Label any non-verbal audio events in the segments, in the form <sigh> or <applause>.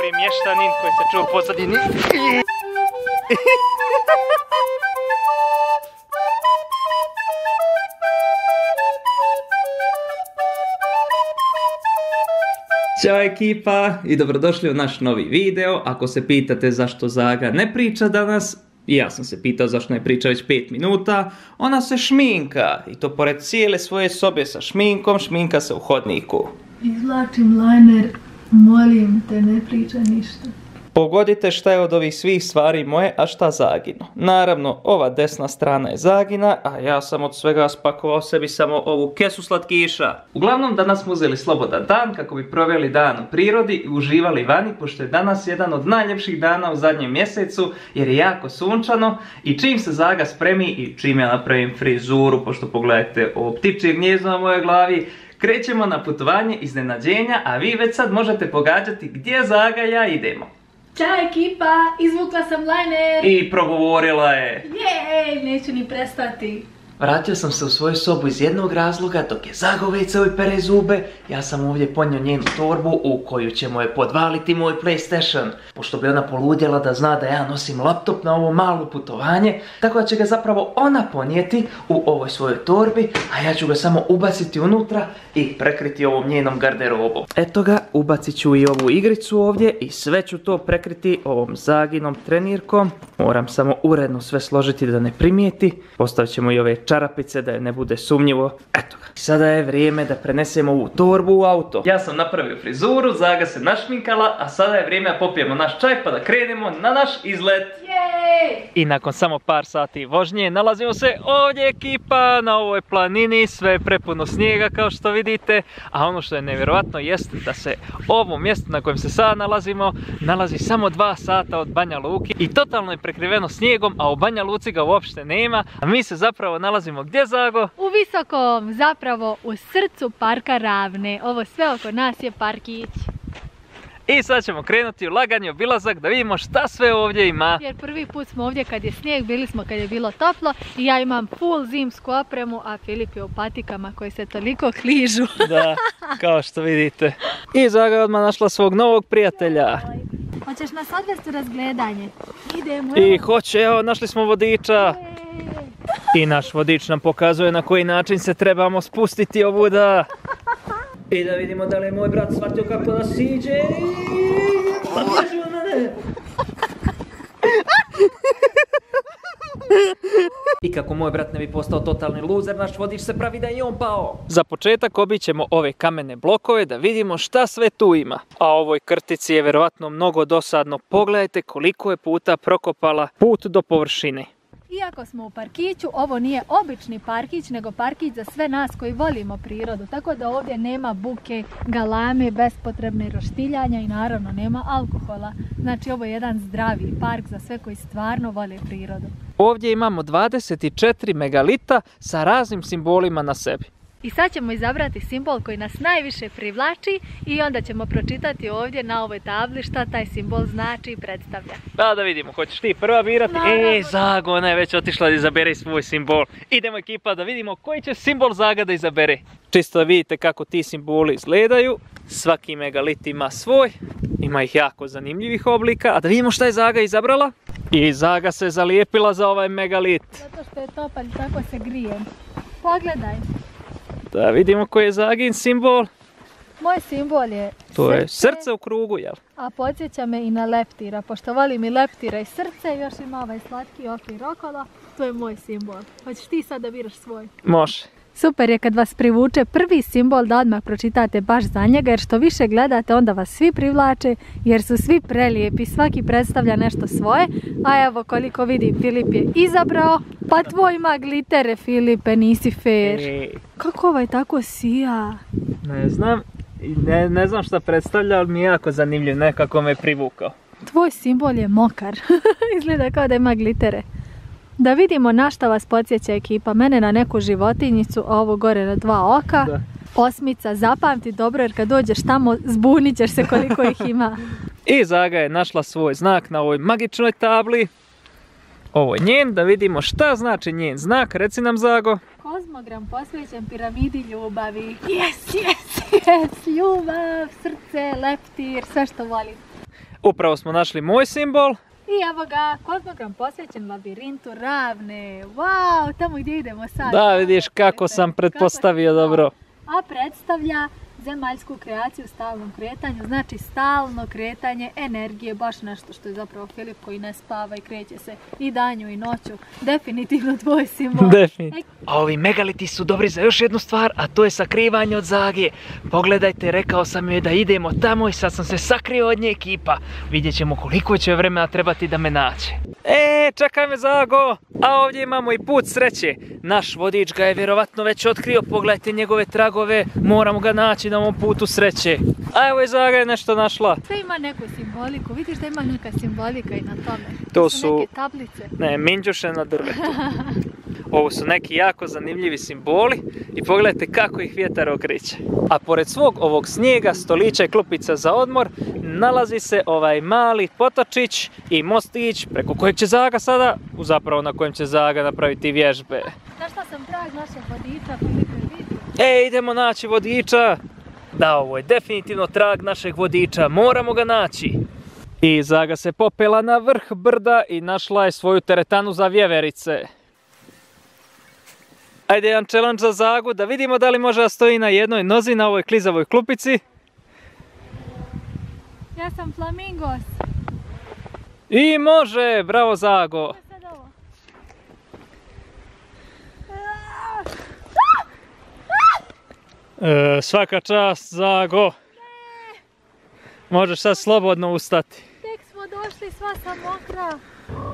Primještanin koji se čuo pozadini. Ćao ekipa i dobrodošli u naš novi video. Ako se pitate zašto Zaga ne priča danas, i ja sam se pitao zašto ne priča već 5 minuta, ona se šminka i to pored cijele svoje sobe sa šminkom, šminka se u hodniku. Izvlačim liner, molim te, ne pričaj ništa. Pogodite šta je od ovih svih stvari moje, a šta Zagino. Naravno, ova desna strana je Zagina, a ja sam od svega spakovao sebi samo ovu kesu slatkiša. Uglavnom, danas smo uzeli slobodan dan kako bi proveli dan u prirodi i uživali vani, pošto je danas jedan od najljepših dana u zadnjem mjesecu, jer je jako sunčano i čim se Zaga spremi i čim ja napravim frizuru, pošto pogledajte ovo ptičje gnjezdo na mojoj glavi, krećemo na putovanje iznenađenja, a vi već sad možete pogađati gdje Zaga ja idemo. Ćao ekipa, izvukla sam liner. I progovorila je. Jej, neću ni prestati. Vratio sam se u svoju sobu iz jednog razloga, dok je zagovica i pere zube, ja sam ovdje ponio njenu torbu u koju ćemo je podvaliti moj Playstation. Pošto bi ona poludjela da zna da ja nosim laptop na ovo malo putovanje, tako da će ga zapravo ona ponijeti u ovoj svojoj torbi, a ja ću ga samo ubaciti unutra i prekriti ovom njenom garderobom. Eto ga, ubacit ću i ovu igricu ovdje i sve ću to prekriti ovom zaginom trenirkom. Moram samo uredno sve složiti da ne primijeti. Postavit ćemo i ove čarapice da je ne bude sumnjivo. Eto ga. Sada je vrijeme da prenesemo ovu torbu u auto. Ja sam napravio frizuru, Zaga se našminkala, a sada je vrijeme da popijemo naš čaj pa da krenemo na naš izlet. Jej! I nakon samo par sati vožnje nalazimo se ovdje ekipa na ovoj planini, sve je prepuno snijega kao što vidite, a ono što je nevjerojatno jest da se ovo mjesto na kojem se sad nalazimo nalazi samo dva sata od Banja Luki i totalno je prekriveno snijegom, a u Banja Luci ga uopšte nema, a mi se zapravo nalazimo gdje Zago? U Visokom, zapravo u srcu parka Ravne. Ovo sve oko nas je parkić. I sad ćemo krenuti u lagani obilazak da vidimo šta sve ovdje ima. Jer prvi put smo ovdje kad je snijeg, bili smo kad je bilo toplo i ja imam full zimsku opremu, a Filip je u patikama koji se toliko kližu. <laughs> Da, kao što vidite. I Zaga je odmah našla svog novog prijatelja. Hoćeš nas odvesti u razgledanje? Idemo. I hoće, evo, našli smo vodiča. I naš vodič nam pokazuje na koji način se trebamo spustiti ovuda. I da vidimo da li je moj brat shvatio kako da siđe. Pa bježi od mene. I kako moj brat ne bi postao totalni luzer, naš vodič se pravi da je i on pao. Za početak obićemo ove kamene blokove da vidimo šta sve tu ima. A ovoj krtici je verovatno mnogo dosadno. Pogledajte koliko je puta prokopala put do površine. Iako smo u parkiću, ovo nije obični parkić, nego parkić za sve nas koji volimo prirodu. Tako da ovdje nema buke, galame, bespotrebne roštiljanja i naravno nema alkohola. Znači ovo je jedan zdravi park za sve koji stvarno vole prirodu. Ovdje imamo 24 megalita sa raznim simbolima na sebi. I sad ćemo izabrati simbol koji nas najviše privlači i onda ćemo pročitati ovdje na ovoj tabli šta taj simbol znači i predstavlja. Da, da vidimo, hoćeš ti prva birati? Naravno. E, Zago, ona je već otišla da izabere svoj simbol. Idemo ekipa da vidimo koji će simbol Zaga da izabere. Čisto da vidite kako ti simboli izgledaju. Svaki megalit ima svoj. Ima ih jako zanimljivih oblika. A da vidimo šta je Zaga izabrala. I Zaga se zalijepila za ovaj megalit. Zato što je topalj, tako se grijem. Pogledaj, Da vidimo koji je Zagin simbol. moj simbol je To je srce u krugu, jel? a podsjeća me i na leptira. Pošto volim i leptira i srce, još ima ovaj slatki okvir okolo, to je moj simbol. Hoćeš ti sad da biraš svoj? Može. Super je kad vas privuče prvi simbol da odmah pročitate baš za njega jer što više gledate onda vas svi privlače jer su svi prelijepi, svaki predstavlja nešto svoje. A evo koliko vidim Filip je izabrao pa tvoj ima glitere Filipe nisi fair. E, kako ovaj tako sija? Ne znam. Ne, ne znam šta predstavlja, ali mi je jako zanimljiv, nekako me privukao. tvoj simbol je mokar. <laughs> Izgleda kao da ima glitere da vidimo na šta vas podsjeća ekipa mene na neku životinjicu a ovo gore na dva oka Da. Osmica, zapamti dobro jer kad dođeš tamo zbunit ćeš se koliko ih ima. <laughs> I Zaga je našla svoj znak na ovoj magičnoj tabli. Ovo je njen, da vidimo šta znači njen znak. Reci nam Zago. Kozmogram posvećen piramidi ljubavi. Yes, yes! Yes, ljubav, srce, leptir, sve što volim. Upravo smo našli moj simbol. I evo ga, kozmogram posvećen labirintu ravne. Wow, tamo gdje idemo sad. Da, vidiš kako sam Kako pretpostavio si- dobro. A predstavlja zemaljsku kreaciju u stalnom kretanju, znači stalno kretanje energije, baš nešto što je zapravo Filip koji ne spava i kreće se i danju i noću. Definitivno tvoj simbol. Definitivno. A ovi megaliti su dobri za još jednu stvar, a to je sakrivanje od Zage. Pogledajte, rekao sam joj da idemo tamo i sad sam se sakrio od nje ekipa. Vidjet ćemo koliko će vremena trebati da me naće. E, čekaj me Zago! A ovdje imamo i put sreće. Naš vodič ga je vjerovatno već otkrio, pogledajte njegove tragove, moramo ga naći na ovom putu sreće. A evo je Zaga je nešto našla. Sve ima neku simboliku, vidiš da ima neka simbolika i na tome. To su- neke tablice. Ne, minđuše na drvetu. <laughs> Ovo su neki jako zanimljivi simboli i pogledajte kako ih vjetar okreće. A pored svog ovog snijega, stolića i klupica za odmor, nalazi se ovaj mali potočić i mostić preko kojeg će Zaga sada, zapravo na kojem će Zaga napraviti vježbe. Znaš šta sam trag našeg vodiča, vidi? E, idemo naći vodiča. Da, ovo je definitivno trag našeg vodiča, moramo ga naći. I Zaga se popela na vrh brda i našla je svoju teretanu za vjeverice. Ajde jedan challenge za Zagu da vidimo da li može da stoji na jednoj nozi na ovoj klizavoj klupici. Ja sam flamingos. I može, bravo Zago. E, svaka čast Zago. Možeš sad slobodno ustati. Tek smo došli, sva sam mokra.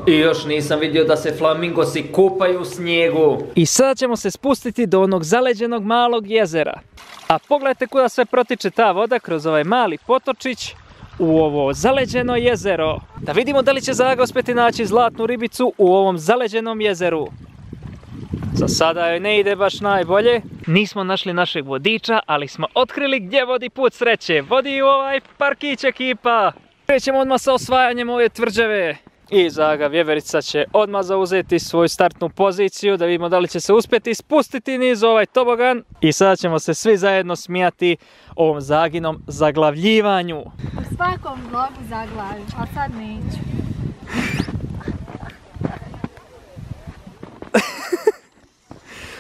I još nisam vidio da se flamingosi kupaju u snijegu. I sad ćemo se spustiti do onog zaleđenog malog jezera. A pogledajte kuda sve protiče ta voda kroz ovaj mali potočić u ovo zaleđeno jezero. Da vidimo da li će Zaga uspjeti naći zlatnu ribicu u ovom zaleđenom jezeru. Za sada joj ne ide baš najbolje. Nismo našli našeg vodiča, ali smo otkrili gdje vodi put sreće. Vodi u ovaj parkić ekipa. Krećemo odmah sa osvajanjem ove tvrđave. I Zaga Vjeverica će odmah zauzeti svoju startnu poziciju da vidimo da li će se uspjeti spustiti niz ovaj tobogan. I sada ćemo se svi zajedno smijati ovom Zaginom zaglavljivanju. U svakom vlogu zaglavim, a sad neću.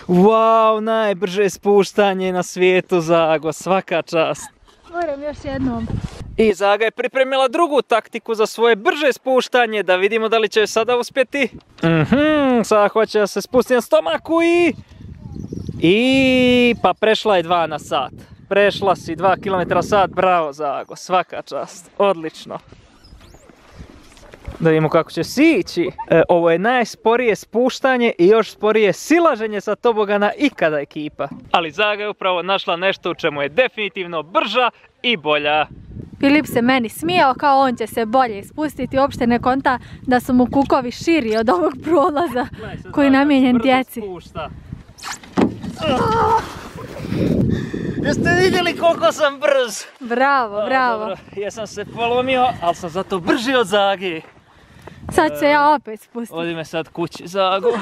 Wow, najbrže spuštanje na svijetu Zago, svaka čast. Moram još jednom. I Zaga je pripremila drugu taktiku za svoje brže spuštanje, da vidimo da li će sada uspjeti. Mhm, sada hoće da se spusti na stomaku i... I... pa prešla je 2 na sat. Prešla si 2 km sat, bravo Zago, svaka čast, odlično. Da vidimo kako će sići. E, ovo je najsporije spuštanje i još sporije silaženje sa tobogana ikada ekipa. Ali Zaga je upravo našla nešto u čemu je definitivno brža i bolja. Filip se meni smijao kao on će se bolje spustiti, uopšte ne konta da su mu kukovi širi od ovog prolaza koji je namijenjen djeci. Jeste vidjeli koliko sam brz? Bravo, bravo. Dobro, jesam se polomio, ali sam zato brži od Zagi. Sad se ja opet spustim. Odi me sad kući, Zago. <laughs>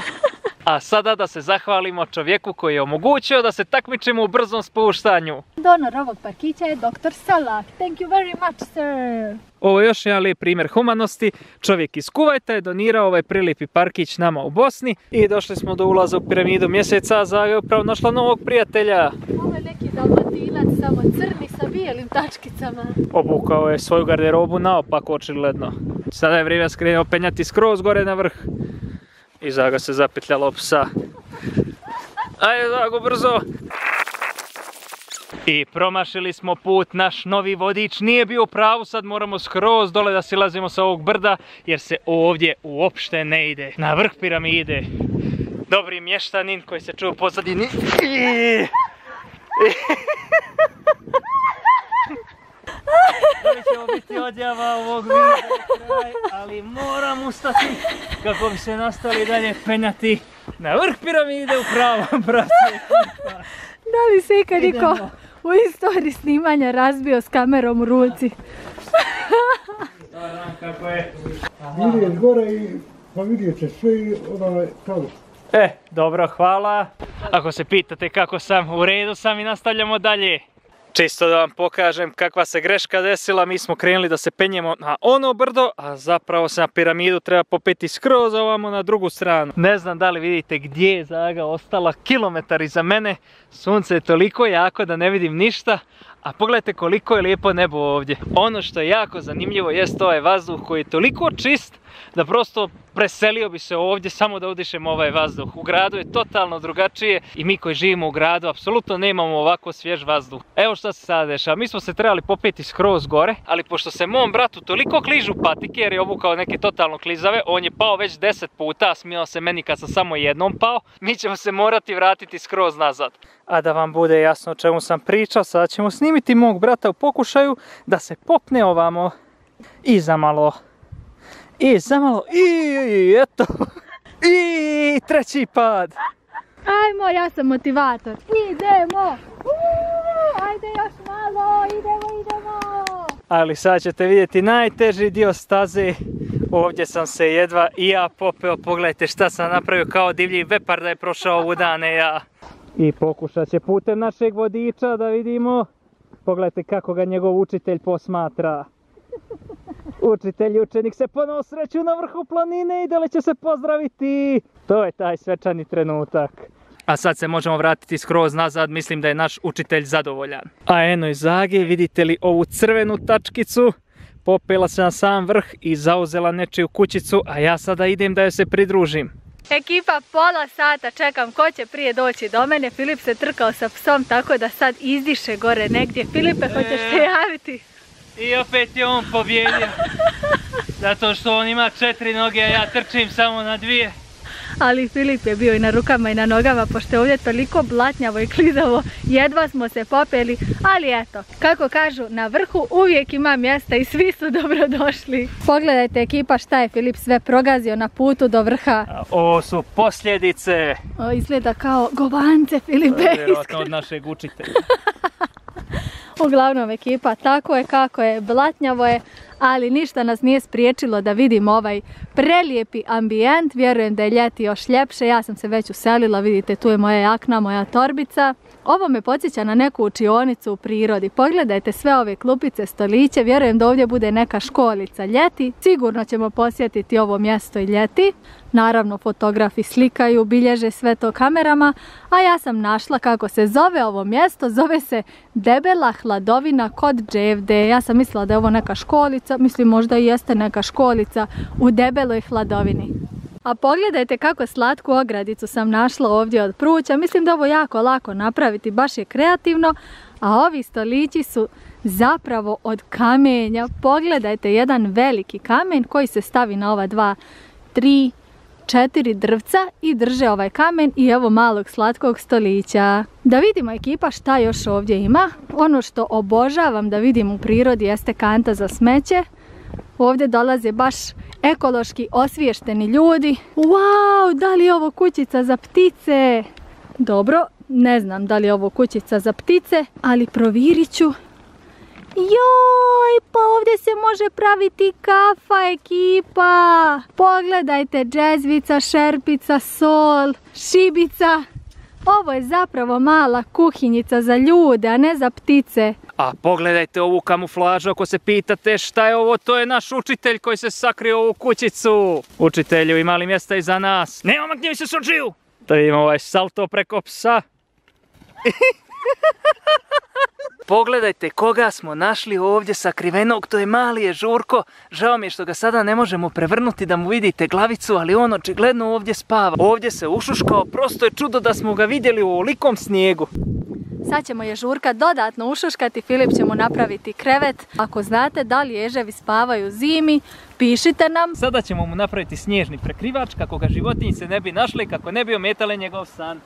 A sada da se zahvalimo čovjeku koji je omogućio da se takmičimo u brzom spuštanju. Donor ovog parkića je dr. Solak. Thank you very much, sir. Ovo je još jedan lijep primjer humanosti. Čovjek iz Kuvajta je donirao ovaj prilijepi parkić nama u Bosni i došli smo do ulaza u piramidu mjeseca, Zaga je upravo našla novog prijatelja. Ovo je neki dalmatinac, samo crni sa bijelim tačkicama. Obukao je svoju garderobu naopako očigledno. Sada je vrijeme skrenuo penjati skroz gore na vrh. I Zaga se zapetljala o psa. Ajde Zago, brzo! I promašili smo put, naš novi vodič nije bio u pravu, sad moramo skroz dole da silazimo sa ovog brda, jer se ovdje uopšte ne ide. Na vrh piramide. Dobri mještanin koji se čuo u pozadini. I- Da će ovo biti odjava ovog videa kraj, ali moram ustati kako bi se nastavili dalje penjati na vrh piramide u pravom pravcu. Da li se ikad niko u istoriji snimanja razbio s kamerom u ruci? Kako je? Vidjeti gore i pa vidite sve i ovaj tamo. E, dobro, hvala. Ako se pitate kako sam, u redu sam i nastavljamo dalje. Čisto da vam pokažem kakva se greška desila, mi smo krenuli da se penjemo na ono brdo, a zapravo se na piramidu treba popeti skroz ovamo na drugu stranu. Ne znam da li vidite gdje je Zaga ostala, kilometar iza mene, sunce je toliko jako da ne vidim ništa, a pogledajte koliko je lijepo nebo ovdje. Ono što je jako zanimljivo jest ovaj vazduh koji je toliko čist da prosto preselio bi se ovdje samo da udišem ovaj vazduh. U gradu je totalno drugačije i mi koji živimo u gradu apsolutno nemamo ovako svjež vazduh. Evo što se sada dešava, mi smo se trebali popeti skroz gore, ali pošto se mom bratu toliko kližu patike jer je obukao neke totalno klizave, on je pao već deset puta, smio se meni kad sam samo jednom pao, mi ćemo se morati vratiti skroz nazad. A da vam bude jasno o čemu sam pričao, sada ćemo snimiti mog brata u pokušaju da se popne ovamo i za malo i zamalo, i eto, i treći pad. Ajmo, ja sam motivator. Idemo! ajde još malo, idemo, idemo! Ali sad ćete vidjeti najteži dio staze. Ovdje sam se jedva i ja popeo. Pogledajte šta sam napravio kao divlji vepar da je prošao u dane ja. I pokušat će putem našeg vodiča da vidimo. Pogledajte kako ga njegov učitelj posmatra. Učitelj i učenik se ponovo sreću na vrhu planine i da li će se pozdraviti. To je taj svečani trenutak. A sad se možemo vratiti skroz nazad, mislim da je naš učitelj zadovoljan. A eno iz Zage, vidite li ovu crvenu tačkicu? Popela se na sam vrh i zauzela nečiju kućicu, a ja sada idem da joj se pridružim. Ekipa pola sata čekam ko će prije doći do mene. Filip se trkao sa psom tako da sad izdiše gore negdje. Filipe, hoćeš se javiti? I opet je on pobjedio. <laughs> Zato što on ima četiri noge, a ja trčim samo na dvije. Ali Filip je bio i na rukama i na nogama, pošto je ovdje toliko blatnjavo i klizavo. Jedva smo se popeli, ali eto, kako kažu, na vrhu uvijek ima mjesta i svi su dobrodošli. Pogledajte ekipa šta je Filip sve progazio na putu do vrha. Ovo su posljedice. O, izgleda kao govance Filipe. Vjerojatno od našeg učitelja. <laughs> Uglavnom ekipa, tako je kako je, blatnjavo je, ali ništa nas nije spriječilo da vidimo ovaj prelijepi ambijent. Vjerujem da je ljeti još ljepše, ja sam se već uselila, vidite tu je moja jakna, moja torbica. Ovo me podsjeća na neku učionicu u prirodi. Pogledajte sve ove klupice, stoliće, vjerujem da ovdje bude neka školica ljeti. Sigurno ćemo posjetiti ovo mjesto i ljeti. Naravno fotografi slikaju, bilježe sve to kamerama, a ja sam našla kako se zove ovo mjesto, zove se Debela hladovina kod Dževde. Ja sam mislila da je ovo neka školica, mislim možda i jeste neka školica u Debeloj hladovini. A pogledajte kako slatku ogradicu sam našla ovdje od pruća. Mislim da ovo jako lako napraviti, baš je kreativno. A ovi stolići su zapravo od kamenja. Pogledajte jedan veliki kamen koji se stavi na ova dva, tri, četiri drvca i drže ovaj kamen i evo malog slatkog stolića. Da vidimo ekipa šta još ovdje ima. Ono što obožavam da vidim u prirodi jeste kanta za smeće. Ovdje dolaze baš ekološki osviješteni ljudi. Wow, da li je ovo kućica za ptice? Dobro, ne znam da li je ovo kućica za ptice, ali provjerit ću. Joj, pa ovdje se može praviti kafa ekipa. Pogledajte, džezvica, šerpica, sol, šibica. Ovo je zapravo mala kuhinjica za ljude, a ne za ptice. A pogledajte ovu kamuflažu ako se pitate šta je ovo, to je naš učitelj koji se sakrio ovu kućicu. Učitelju imali mjesta i za nas. Nema maknje se sođiju! Da vidimo ovaj salto preko psa. <laughs> Pogledajte koga smo našli ovdje sakrivenog, to je mali je Žurko. Žao mi je što ga sada ne možemo prevrnuti da mu vidite glavicu, ali on očigledno ovdje spava. Ovdje se ušuškao, prosto je čudo da smo ga vidjeli u ovolikom snijegu. Sad ćemo ježurka dodatno ušuškati, Filip će mu napraviti krevet. Ako znate da li ježevi spavaju zimi, pišite nam. Sada ćemo mu napraviti snježni prekrivač kako ga životinjice ne bi našli, kako ne bi ometale njegov san.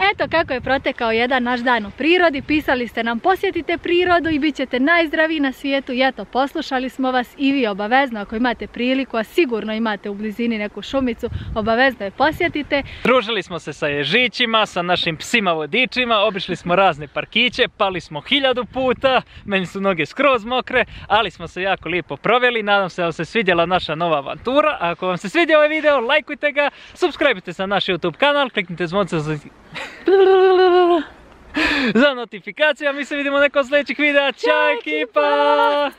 Eto kako je protekao jedan naš dan u prirodi, pisali ste nam posjetite prirodu i bit ćete najzdraviji na svijetu. I eto poslušali smo vas i vi obavezno ako imate priliku, a sigurno imate u blizini neku šumicu, obavezno je posjetite. Družili smo se sa ježićima, sa našim psima vodičima, obišli smo razne parkiće, pali smo hiljadu puta, meni su noge skroz mokre, ali smo se jako lijepo proveli, nadam se da vam se svidjela naša nova avantura, ako vam se svidio ovaj video, lajkujte ga, subscribeite se na naš YouTube kanal, kliknite zvonce za za notifikacije, a mi se vidimo neko od sljedećih videa. Ćao ekipa!